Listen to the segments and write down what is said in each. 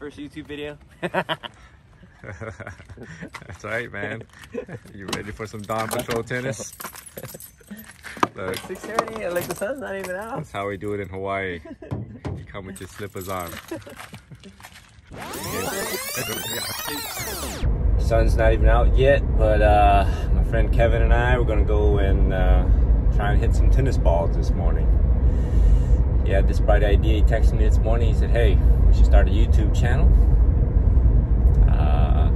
First YouTube video. That's right, man. You ready for some Dawn Patrol tennis? Look, 6:30. Like the sun's not even out. that's how we do it in Hawaii. You come with your slippers on. Sun's not even out yet, but uh, my friend Kevin and I we're gonna go and uh, try and hit some tennis balls this morning. He had this bright idea. He texted me this morning. He said, "Hey, we should start a YouTube channel." Uh,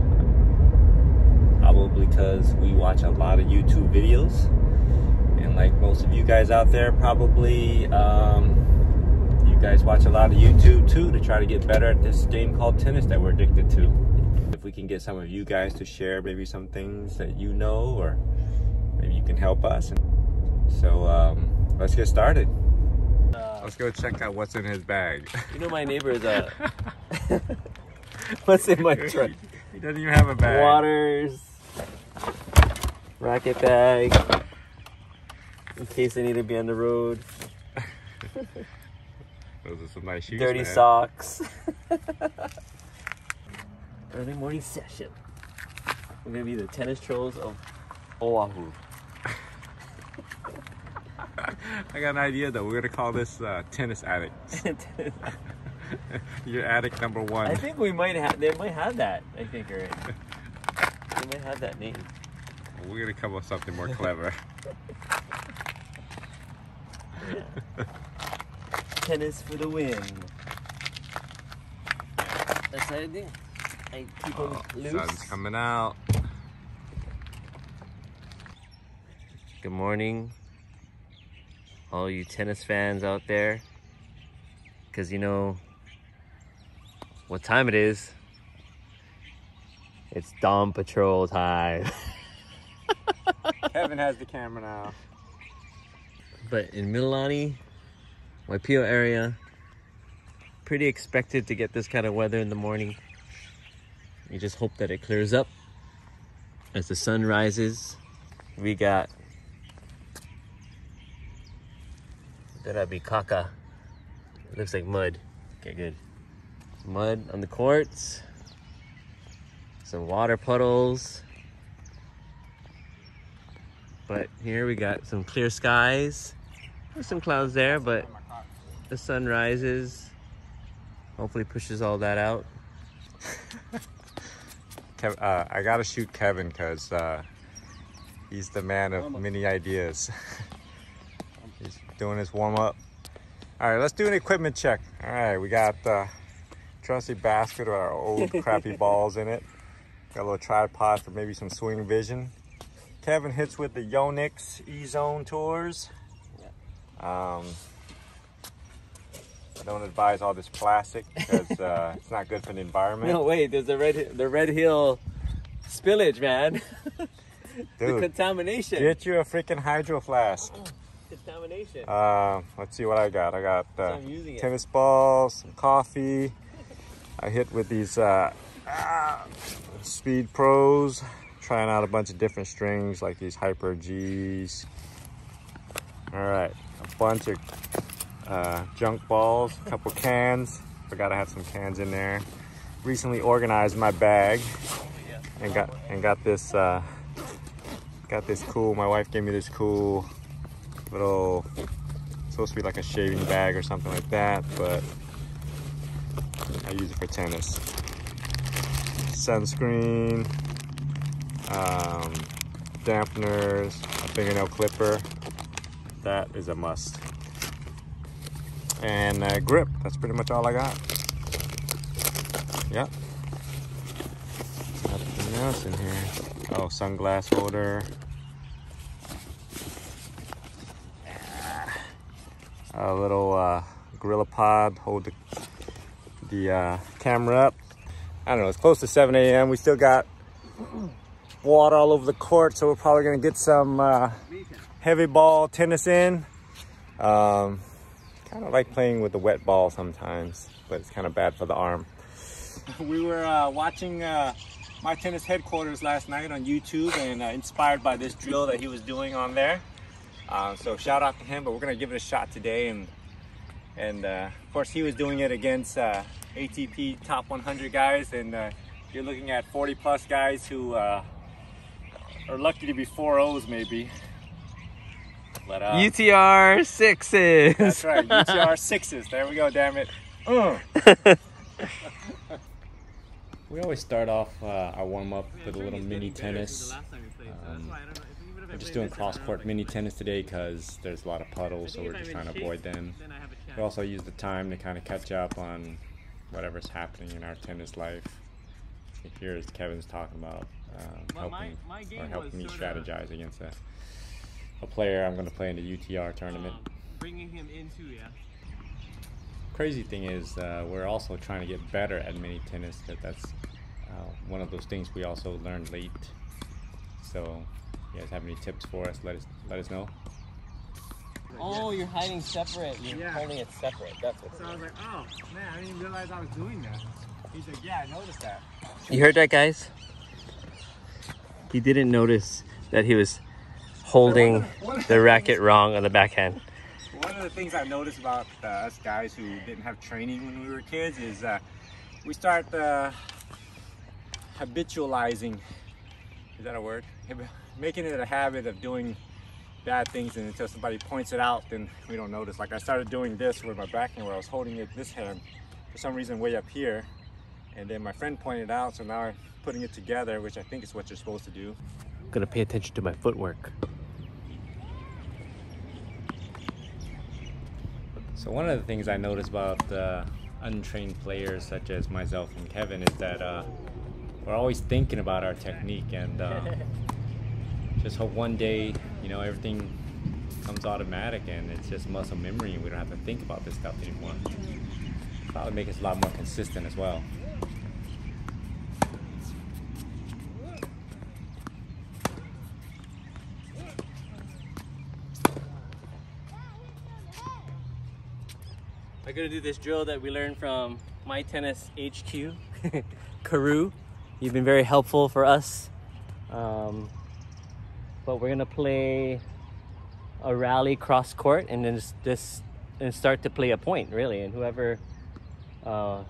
probably because we watch a lot of YouTube videos, and like most of you guys out there, probably um, you guys watch a lot of YouTube too to try to get better at this game called tennis that we're addicted to. If we can get some of you guys to share maybe some things that you know, or maybe you can help us. So um, let's get started. Let's go check out what's in his bag. You know, my neighbor's is a. What's in my truck? He doesn't even have a bag. Waters, racket bag, in case I need to be on the road. Those are some nice shoes. Dirty man. socks. Early morning session. We're gonna be the tennis trolls of Oahu. I got an idea though. We're gonna call this uh, tennis addict. You're addict number one. I think we might have. They might have that. I think already. They might have that name. We're gonna come up with something more clever. Yeah. Tennis for the win. That's what I think. I keep them Oh, loose. sun's coming out. Good morning, all you tennis fans out there. Because you know what time it is. It's Dawn Patrol time. Kevin has the camera now. but in Mililani, Waipio area, pretty expected to get this kind of weather in the morning. You just hope that it clears up as the sun rises. We got that'd be caca. It looks like mud. Okay, good. Mud on the courts. Some water puddles. But here we got some clear skies. There's some clouds there, but the sun rises. Hopefully pushes all that out. Kev, uh, I gotta shoot Kevin because uh, he's the man of many ideas. doing his warm up. All right, let's do an equipment check. All right, we got uh, trusty basket with our old crappy balls in it. Got a little tripod for maybe some swing vision. Kevin hits with the Yonex E-Zone Tours. Um, I don't advise all this plastic because uh, it's not good for the environment. No, wait, there's the red the red hill spillage, man. the contamination. get you a freaking hydro flask. Uh, let's see what I got. I got uh, I'm using it. tennis balls, some coffee. I hit with these uh, ah, Speed Pros, trying out a bunch of different strings like these Hyper G's. All right, a bunch of uh, junk balls, a couple cans. Forgot I had some cans in there. Recently organized my bag and got and got this uh, got this cool. My wife gave me this cool little supposed to be like a shaving bag or something like that, but I use it for tennis. Sunscreen, um, dampeners, a fingernail clipper. That is a must. And uh, grip. That's pretty much all I got. Yep. Nothing else in here. Oh, sunglass holder. A little uh, gorilla pod hold the, the uh, camera up. I don't know it's close to 7 a.m we still got water all over the court so we're probably gonna get some uh, heavy ball tennis in. Um, kind of like playing with the wet ball sometimes but it's kind of bad for the arm. We were uh, watching uh, my tennis headquarters last night on youtube and uh, inspired by this drill that he was doing on there uh, so shout out to him, but we're gonna give it a shot today and And uh, of course, he was doing it against uh, ATP top 100 guys, and uh, you're looking at 40 plus guys who uh, are lucky to be four O's maybe. But, uh, UTR sixes. that's right, UTR sixes. There we go, damn it. Uh. we always start off uh, our warm up with a little mini tennis. Um, we're just doing cross court mini tennis today because there's a lot of puddles, so we're just trying to avoid them. We also use the time to kind of catch up on whatever's happening in our tennis life. Here is Kevin's talking about um, helping or helping me strategize against a, a player I'm going to play in the UTR tournament. bringing him into yeah. crazy thing is uh, we're also trying to get better at mini tennis that that's uh, one of those things we also learned late so you guys have any tips for us let us let us know Oh, you're hiding separate. You're Yeah. holding it separate. That's what. so i was like oh man i didn't realize i was doing that he's like yeah i noticed that You heard that, guys? He didn't notice that he was holding the racket wrong on the backhand. one of the things i've noticed about uh, us guys who didn't have training when we were kids is uh, we start uh, habitualizing is that a word Hab- making it a habit of doing bad things and until somebody points it out then we don't notice like i started doing this with my backhand where i was holding it this hand for some reason way up here and then my friend pointed out so now i'm putting it together which i think is what you're supposed to do I'm gonna pay attention to my footwork. So one of the things I notice about uh, untrained players such as myself and Kevin is that uh, we're always thinking about our technique and uh, just hope one day you know everything comes automatic and it's just muscle memory and we don't have to think about this stuff anymore. Probably make us a lot more consistent as well. I'm gonna do this drill that we learned from My Tennis HQ, Karu. You've been very helpful for us. Um, but we're gonna play a rally cross court and then just, and start to play a point really, and whoever uh,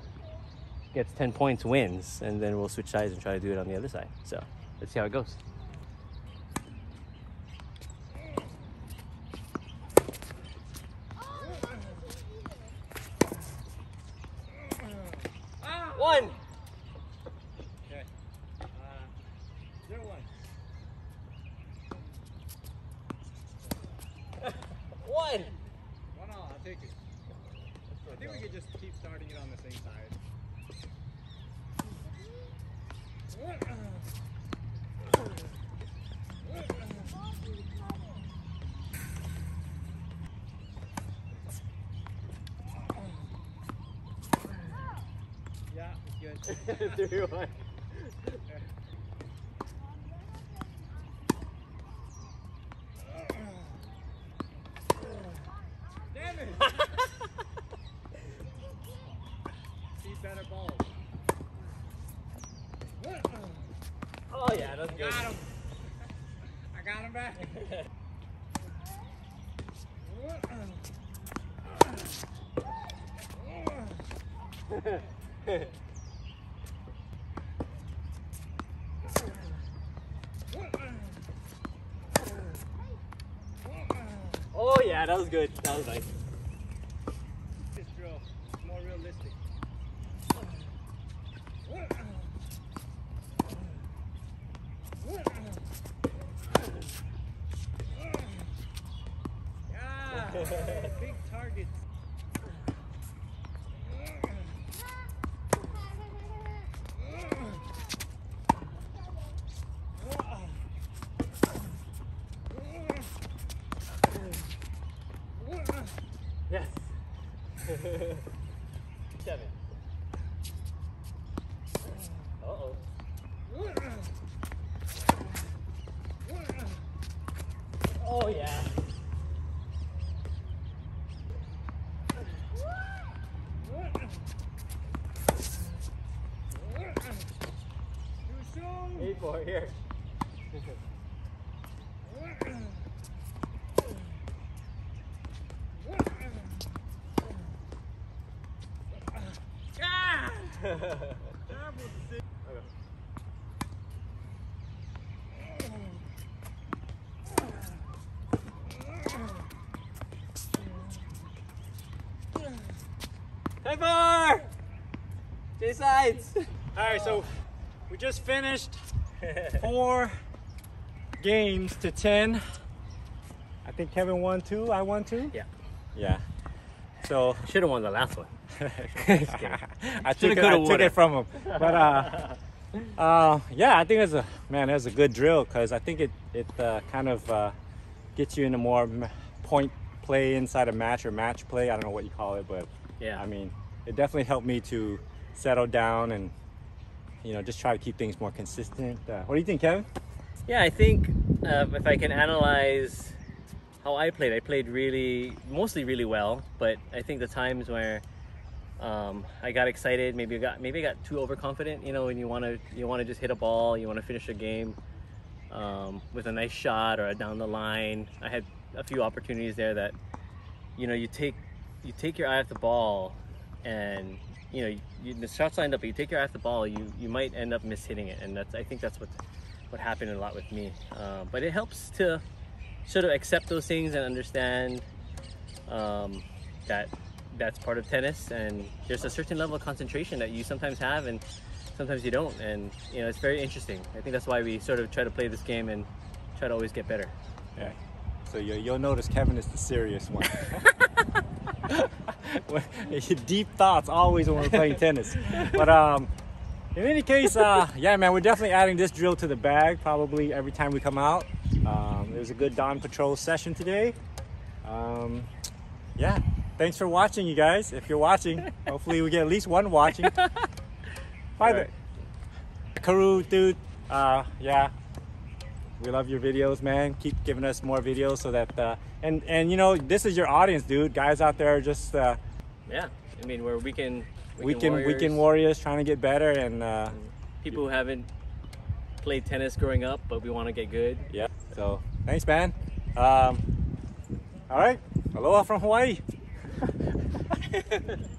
gets 10 points wins, and then we'll switch sides and try to do it on the other side. So let's see how it goes. One. Okay. Uh, zero one. One. One all, I'll take it. I think we could just keep starting it on the same side. Yeah, it's good. Three, one. Damn it! See better balls. Oh yeah, that's good. Got him. I got him back. Oh yeah, that was good. That was nice. This drill is more realistic. Seven. Uh oh. Oh yeah. Eight four here. Sides! All right, so we just finished four games to 10. I think Kevin won two, I won two. Yeah. Yeah. So Should have won the last one. I took, Shoulda, it, coulda, I took it from him. But uh, uh, yeah, I think it's a man. It's a good drill because I think it it uh, kind of uh, gets you into more point play inside a match or match play. I don't know what you call it, but Yeah. I mean, it definitely helped me to settle down and you know just try to keep things more consistent. Uh, what do you think, Kevin? Yeah, I think uh, if I can analyze how I played, I played really, mostly really well. But I think the times where um, I got excited, maybe I got maybe I got too overconfident. You know, when you want to you want to just hit a ball, you want to finish a game um, with a nice shot or a down the line. I had a few opportunities there that you know you take you take your eye off the ball and you know you, the shot's lined up, but you take your eye off the ball, you you might end up mishitting it, and that's I think that's what what happened a lot with me. Uh, but it helps to sort of accept those things and understand um, that that's part of tennis, and there's a certain level of concentration that you sometimes have, and sometimes you don't, and you know it's very interesting. I think that's why we sort of try to play this game and try to always get better. Yeah. So you, you'll notice Kevin is the serious one. Deep thoughts always when we're playing tennis. But um, in any case, uh, yeah, man, we're definitely adding this drill to the bag probably every time we come out. Um, it was a good Dawn Patrol session today. Um, yeah, thanks for watching, you guys. If you're watching, hopefully we get at least one watching. By the Right. Karu, dude, uh, yeah, we love your videos, man. Keep giving us more videos so that uh, and and you know this is your audience, dude. Guys out there are just uh, Yeah, I mean we're weekend weekend warriors, weekend warriors trying to get better and uh, people who haven't played tennis growing up, but we want to get good. yeah. So thanks, man. Um, all right, aloha from Hawaii.